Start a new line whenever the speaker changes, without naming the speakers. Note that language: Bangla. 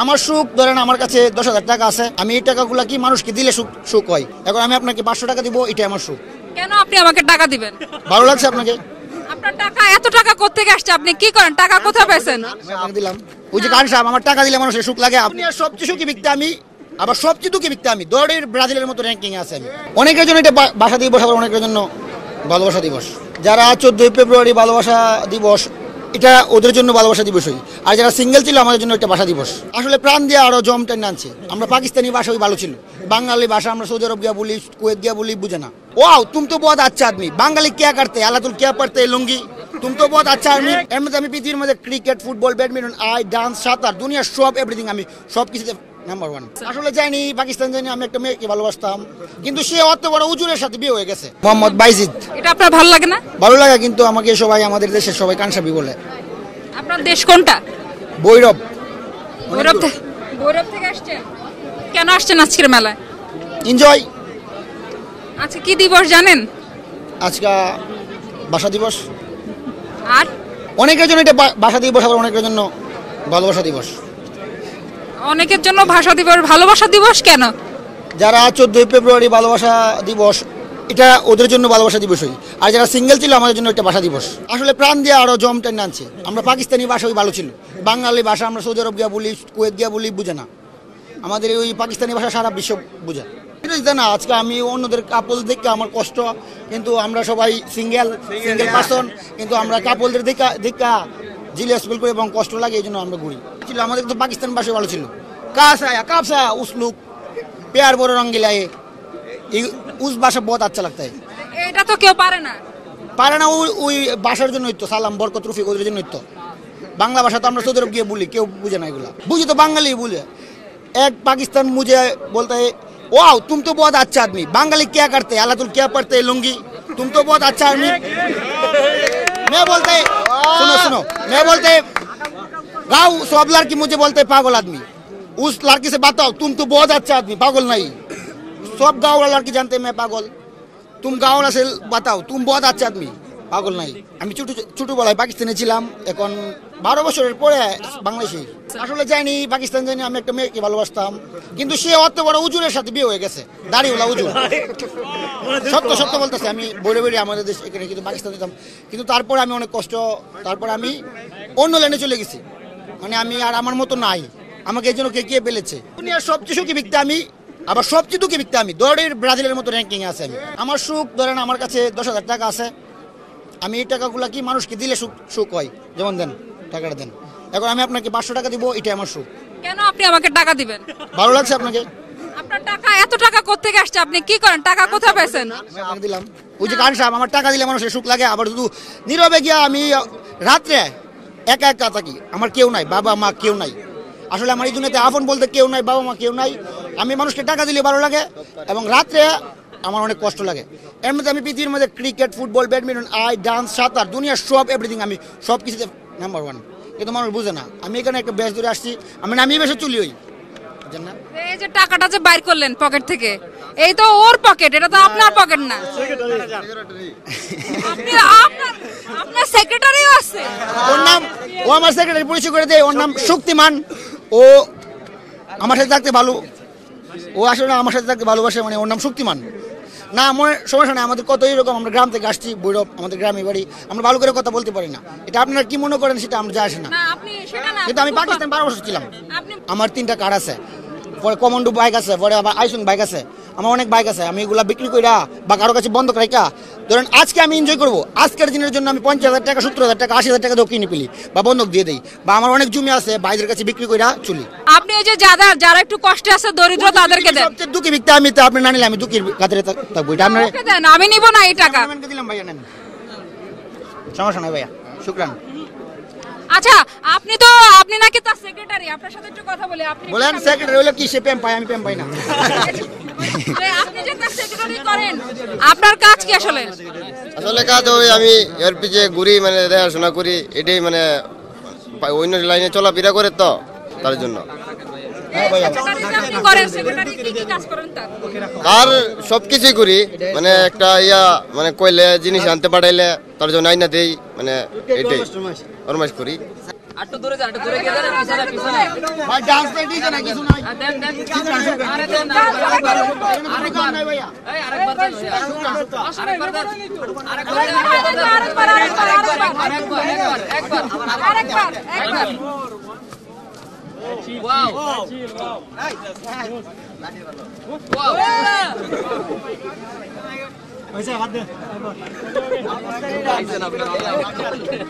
আমার সুখ ধরেন আমার কাছে দশ হাজার টাকা আছে আমি এই টাকাগুলো কি মানুষকে দিলে সুখ সুখ হয়? এখন আমি আপনাকে পাঁচশো টাকা দিব এটাই আমার সুখ।
কেন আপনি আমাকে টাকা দিবেন?
ভালো লাগছে আপনাকে?
আপনার টাকা এত টাকা কোত্থেকে আসছে? আপনি কি করেন? টাকা কোথায় পাইছেন
আমি দিলাম। ওই যে কারণ সাহেব আমার টাকা দিলে মানুষের সুখ লাগে। আপনি আর সবচেয়ে সুখী ব্যক্তি আমি আবার সবচেয়ে দুঃখী ব্যক্তি আমি। দৌড়ের ব্রাজিলের মতো র্যাঙ্কিং আছে আমি। অনেকের জন্য এটা বা- ভাষা দিবস আবার অনেকের জন্য ভালোবাসা দিবস। যারা চোদ্দই ফেব্রুয়ারি ভালোবাসা দিবস এটা ওদের জন্য ভালোবাসা দিবসই আর যারা সিঙ্গেল ছিল, আমাদের জন্য একটা ভাষা দিবস। আসলে প্রাণ দিয়ে আরও জমটা আনছে। আমরা পাকিস্তানি ভাষা ওই ভালো ছিল বাঙালি ভাষা আমরা সৌদি আরব গিয়া বলি, কুয়েত গিয়া বলি, বুঝে না। ও তুমি তো বহুত আচ্ছা আদমি। বাঙালি কে করতে? আলাতুল কে পড়তে, লুঙ্গি? তুমি তো বহুত আচ্ছা আদমি। এর মধ্যে আমি পৃথিবীর মধ্যে cricket football badminton I dance সাঁতার দুনিয়ার সব এভরিথিং আমি সব কিছুতে নাম্বার ওয়ান আসলে জানি পাকিস্তান জানি আমি একটা মেয়েকে ভালোবাসতাম কিন্তু সে অত বড় উজুরের সাথে বিয়ে হয়ে গেছে। মোহাম্মদ বাইজিদ।
এটা আপনার ভালো লাগে না?
ভালো লাগে কিন্তু আমাকে সবাই আমাদের দেশের সবাই কানসাবি বলে।
আপনার দেশ কোনটা?
বৈরব
ভৈরব থেকে ভৈরব থেকে আসছেন? কেন আসছেন আজকের মেলায়?
এনজয়
আজকে কি দিবস জানেন?
আজকে ভাষা দিবস।
আর?
অনেকের জন্য এটা বা- ভাষা দিবস আবার অনেকের জন্য ভালোবাসা দিবস।
অনেকের জন্য ভাষা দিবস ভালোবাসা দিবস কেন?
যারা চোদ্দই ফেব্রুয়ারি ভালোবাসা দিবস এটা ওদের জন্য ভালোবাসা দিবসই আর যারা সিঙ্গেল ছিল আমাদের জন্য একটা ভাষা দিবস। আসলে প্রাণ দিয়ে আরও জম টেনে আনছে। আমরা পাকিস্তানি ভাষা ওই ভালো ছিল। বাঙালি ভাষা আমরা সৌদি আরব গিয়া বলি কুয়েত গিয়া বলি বুঝে না। আমাদের ওই পাকিস্তানি ভাষা সারা বিশ্ব বুঝে। এটা না আজকে আমি অন্যদের কাপল দেখে আমার কষ্ট কিন্তু আমরা সবাই সিঙ্গেল সিঙ্গেল পার্সন কিন্তু আমরা কাপলদের দেখা দেখা জিলিয়াস ফিল করি এবং কষ্ট লাগে এই জন্য আমরা ঘুরি। ছিল আমাদের তো পাকিস্তান ভাষা ভালো ছিল কাস আয়া কাপস আয়া উসলুক प्यार बोलो रंगीला ये ये उस भाषा बहुत अच्छा लगता है
এটা তো কেউ পারে না
পারে না ওই ওই ভাষার জন্যই তো সালাম বরকত রফিক ওদের জন্যই তো বাংলা ভাষা তো আমরা সৌদি আরব গিয়ে বলি কেউ বুঝে না এগুলা বুঝি তো বাঙালি বুঝে एक पाकिस्तान मुझे बोलता है वाओ तुम तो बहुत अच्छा आदमी बंगाली क्या करते हैं अल्लाह तुल क्या पढ़ते हैं लुंगी तुम तो बहुत अच्छा आदमी मैं बोलते सुनो सुनो मैं बोलते गाँव सब लड़की मुझे बोलते पागल आदमी उस लड़की से बताओ तुम तो बहुत अच्छा आदमी पागल नहीं सब गाँव वाला लड़की जानते हैं मैं पागल तुम गाँव वाला से बताओ तुम बहुत अच्छा आदमी পাগল নাই আমি ছোট ছোটবেলায় পাকিস্তানে ছিলাম এখন বারো বছরের পরে বাংলাদেশে আসলে জানি পাকিস্তান জানি আমি একটা মেয়েকে ভালোবাসতাম কিন্তু সে অত বড় উজুরের সাথে বিয়ে হয়ে গেছে দাড়িওয়ালা উজুর সত্য সত্য বলতেছে আমি বলে বেরিয়ে আমাদের দেশ এখানে কিন্তু পাকিস্তান যেতাম কিন্তু তারপরে আমি অনেক কষ্ট তারপরে আমি অন্য লাইনে চলে গেছি মানে আমি আর আমার মতো নাই। আমাকে এই জন্য কে কে পেলেছে দুনিয়ার সবচেয়ে সুখী ব্যক্তি আমি আবার সবচেয়ে দুঃখী ব্যক্তি আমি। দৌড়ের ব্রাজিলের মতো র্যাঙ্কিং আছে আমি। আমার সুখ ধরেন আমার কাছে দশ হাজার টাকা আছে। আমি এই টাকাগুলো কি মানুষকে দিলে সুখ সুখ হয়? যেমন দেন টাকাটা দেন। এখন আমি আপনাকে পাঁচশো টাকা দিব এটাই আমার সুখ।
কেন আপনি আমাকে টাকা দিবেন?
ভালো লাগছে আপনাকে?
আপনার টাকা এত টাকা কোত্থেকে আসছে? আপনি কি করেন? টাকা কোথায় পাইছেন?
আমি দিলাম। ওই যে কারণ সাহেব আমার টাকা দিলে মানুষের সুখ লাগে আবার শুধু নীরবে গিয়া আমি রাত্রে একা একা থাকি। আমার কেউ নাই, বাবা, মা কেউ নাই। আসলে আমার এই দুনিয়াতে আপন বলতে কেউ নাই, বাবা, মা কেউ নাই। আমি মানুষকে টাকা দিলে ভালো লাগে এবং রাত্রে আমার অনেক কষ্ট লাগে। এর মধ্যে আমি পৃথিবীর মধ্যে cricket, football, badminton, I, dance, সাঁতার দুনিয়ার সব এভরিথিং আমি সব কিছুতে নাম্বার ওয়ান কিন্তু মানুষ বুঝে না। আমি এখানে একটা ব্যাস ধরে আসছি। আমি নামিয়ে বেশি চলি ওই বুঝেন না?
এই যে টাকাটা যে বাইর করলেন পকেট থেকে এই তো ওর পকেট এটা তো আপনার পকেট না। আপনি আপনার আপনার সেক্রেটারিও আছে।
ওর নাম ও আমার সেক্রেটারি পরিচয় করে দেয় ওর নাম শক্তিমান। ও আমার সাথে থাকতে ভালো ও আসলে আমার সাথে থাকতে ভালোবাসে মানে ওর নাম শক্তিমান। না আমার সমস্যা নেই আমাদের কত এরকম আমরা গ্রাম থেকে আসছি বৈরব আমাদের গ্রামে বাড়ি আমরা ভালো করে কথা বলতে পারি না। এটা আপনারা কি মনে করেন সেটা আমরা যায় আসে না। কিন্তু আমি পাকিস্তান বারো বছর ছিলাম। আমার তিনটা কার আছে। পরে কমান্ডো বাইক আছে পরে আবার আইসুন বাইক আছে। আমার অনেক বাইক আছে আমি এগুলা বিক্রি কইরা বা কারও কাছে বন্ধ রাখা ধরেন আজকে আমি এনজয় করব আজকের দিনের জন্য আমি পঞ্চাশ হাজার টাকা সত্তর হাজার টাকা আশি হাজার টাকা কিনে ফেলি বা বন্ধক দিয়ে দিই বা আমার অনেক জমি আছে বাইদের কাছে বিক্রি কইরা চলি।
আপনি ওই যে যারা যারা একটু কষ্টে আছে দরিদ্র তাদেরকে দেন।
সবচেয়ে দুঃখী ব্যক্তি আমি তো আপনি না নিলে আমি দুঃখীর কাতারে থাকব। এটা আপনার
দেন আমি নিব না এই টাকা।
দিলাম ভাইয়া নেন। সমস্যা নাই ভাইয়া। শুক্রান।
আচ্ছা আপনি তো আপনি নাকি তার সেক্রেটারি আপনার সাথে একটু কথা বলি আপনি
বলেন সেক্রেটারি হলো কি সে প্যাম পায় আমি প্যাম পাই না।
আপনি যে তার সেক্রেটারি করেন আপনার কাজ কি আসলে?
আসলে কাজ ওই আমি এর পিছে ঘুরি মানে দেখাশোনা করি এটাই মানে অন্য লাইনে চলাফেরা করে তো। তার জন্য।
সেক্রেটারি যে আপনি করেন? সেক্রেটারি কি কি কাজ করেন তার?
আর সব কিছুই করি। মানে একটা ইয়া মানে কইলে জিনিস আনতে পাঠাইলে তার জন্য আইনা দেই মানে এটাই ফরমাইশ করি।
একটু দূরে যান একটু দূরে গিয়ে যান পিছনে পিছনে।
ভাই ডান্স প্র্যাকটিস না কিছু নাই।
দেন দেন আরে দেন না আরেকবার আরেকবার
নাই ভাইয়া
এই আরেকবার দেন। আরেকবার দেন। আরেকবার দেন।
আরেকবার, আরেকবার, আরেকবার,
একবার একবার একবার
আরেকবার একবার
ওয়াও ওয়াও